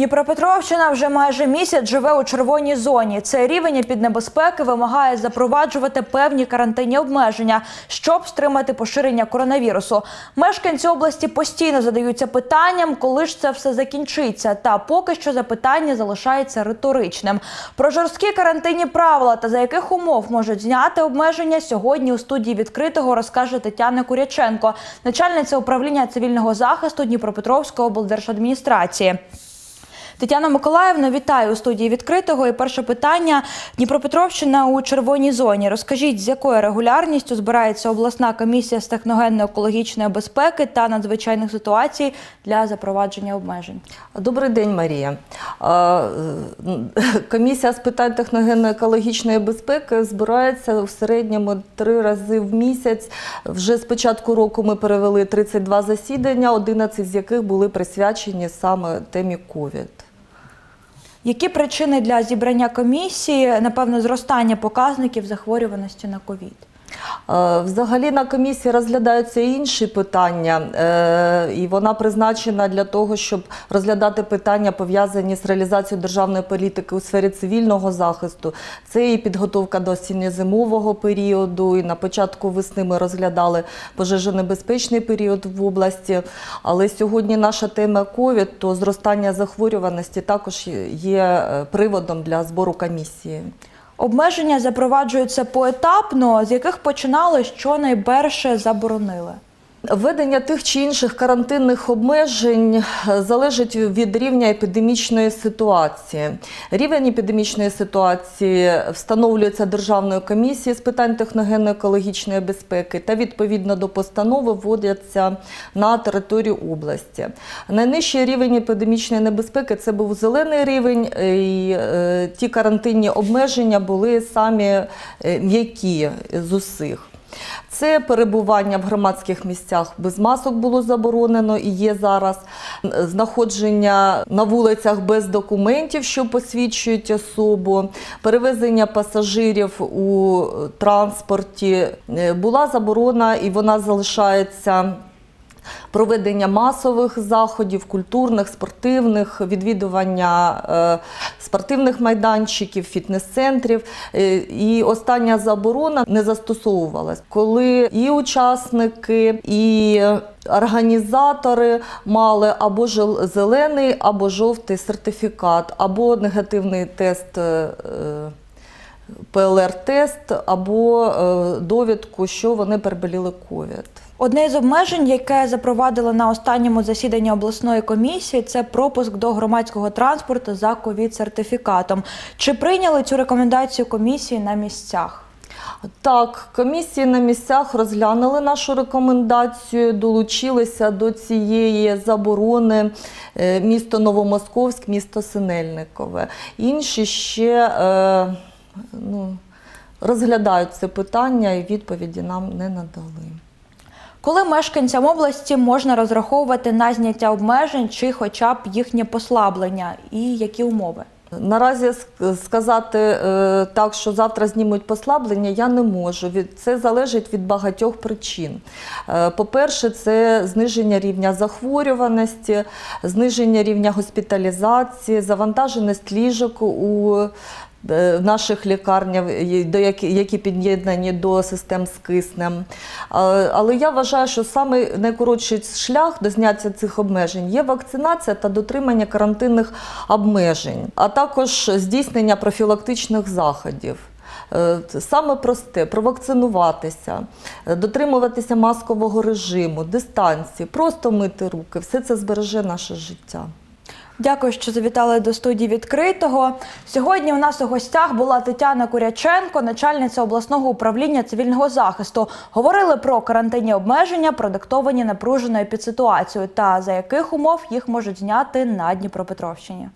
Дніпропетровщина вже майже місяць живе у червоній зоні. Цей рівень епіднебезпеки вимагає запроваджувати певні карантинні обмеження, щоб стримати поширення коронавірусу. Мешканці області постійно задаються питанням, коли ж це все закінчиться. Та поки що запитання залишається риторичним. Про жорсткі карантинні правила та за яких умов можуть зняти обмеження сьогодні у студії відкритого розкаже Тетяна Куряченко, начальниця управління цивільного захисту Дніпропетровської облдержадміністрації. Тетяна Миколаївна, вітаю у студії відкритого. І перше питання: Дніпропетровщина у червоній зоні. Розкажіть, з якою регулярністю збирається обласна комісія з техногенно-екологічної безпеки та надзвичайних ситуацій для запровадження обмежень? Добрий день, Марія. Комісія з питань техногенно-екологічної безпеки збирається в середньому три рази в місяць. Вже з початку року ми перевели 32 засідання, 11 з яких були присвячені саме темі ковід. Які причини для зібрання комісії? Напевно, зростання показників захворюваності на ковід? Е, Взагалі на комісії розглядаються інші питання, е, і вона призначена для того, щоб розглядати питання, пов'язані з реалізацією державної політики у сфері цивільного захисту. Це і підготовка до осінньо-зимового періоду. І на початку весни ми розглядали пожежонебезпечний період в області. Але сьогодні наша тема ковід, то зростання захворюваності також є е, приводом для збору комісії. Обмеження запроваджуються поетапно, з яких починали, що найперше заборонили. Введення тих чи інших карантинних обмежень е, залежить від рівня епідемічної ситуації. Рівень епідемічної ситуації встановлюється Державною комісією з питань техногенно-екологічної безпеки та відповідно до постанови вводяться на територію області. Найнижчий рівень епідемічної небезпеки це був зелений рівень, е, і е, ті карантинні обмеження були самі м'які з усіх. Це перебування в громадських місцях без масок було заборонено і є зараз знаходження на вулицях без документів, що посвідчують особу, перевезення пасажирів у транспорті Е, була заборона і вона залишається. Проведення масових заходів, культурних, спортивних, відвідування е, спортивних майданчиків, фітнес-центрів. Е, і остання заборона не застосовувалась, коли і учасники, і організатори мали або зелений, або жовтий сертифікат, або негативний тест. ПЛР-тест або е, довідку, що вони переболіли ковід. Одне з обмежень, яке запровадили на останньому засіданні обласної комісії, це пропуск до громадського транспорту за ковід-сертифікатом. Чи прийняли цю рекомендацію комісії на місцях? Так, комісії на місцях розглянули нашу рекомендацію, долучилися до цієї заборони е, місто Новомосковськ, місто Синельникове. Інші ще е, ну, розглядають це питання і відповіді нам не надали. Коли мешканцям області можна розраховувати на зняття обмежень чи хоча б їхнє послаблення, і які умови? Наразі сказати е, так, що завтра знімуть послаблення, я не можу. Це залежить від багатьох причин. Е, По-перше, це зниження рівня захворюваності, зниження рівня госпіталізації, завантаженість ліжок у в наших лікарнях, які під'єднані до систем з киснем. Але я вважаю, що саме найкоротший шлях до зняття цих обмежень є вакцинація та дотримання карантинних обмежень, а також здійснення профілактичних заходів. Е, Саме просте провакцинуватися, е, дотримуватися маскового режиму, дистанції, просто мити руки все це збереже наше життя. Дякую, що завітали до студії відкритого. Сьогодні у нас у гостях була Тетяна Куряченко, начальниця обласного управління цивільного захисту. Говорили про карантинні обмеження, продиктовані напруженою підситуацією та за яких умов їх можуть зняти на Дніпропетровщині.